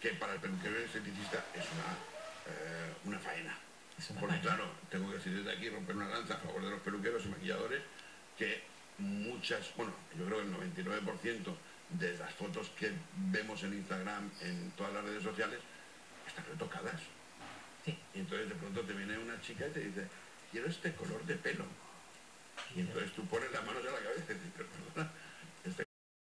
que para el peluquero y esteticista es una, eh, una faena. Una Porque faena. claro, tengo que decir desde aquí, romper una lanza a favor de los peluqueros y maquilladores, que muchas, bueno, yo creo que el 99% de las fotos que vemos en Instagram, en todas las redes sociales, están retocadas. Sí. Y entonces de pronto te viene una chica y te dice, quiero este color de pelo. Y entonces tú pones las manos en la